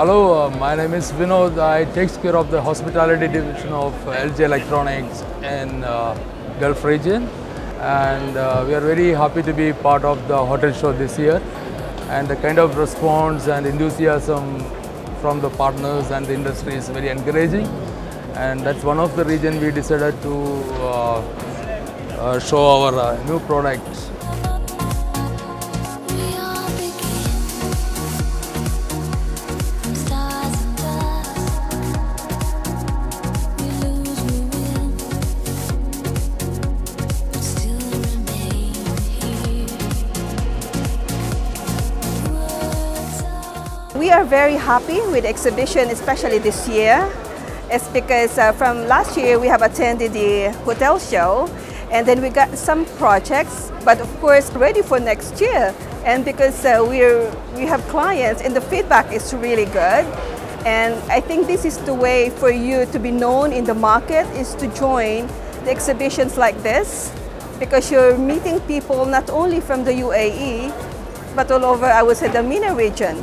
Hello, uh, my name is Vinod. I take care of the hospitality division of LG Electronics in uh, Gulf region. And uh, we are very happy to be part of the hotel show this year. And the kind of response and enthusiasm from the partners and the industry is very encouraging. And that's one of the reason we decided to uh, uh, show our uh, new products We are very happy with the exhibition, especially this year. It's because uh, from last year we have attended the hotel show and then we got some projects, but of course ready for next year. And because uh, we're, we have clients and the feedback is really good. And I think this is the way for you to be known in the market is to join the exhibitions like this because you're meeting people not only from the UAE, but all over, I would say, the MENA region.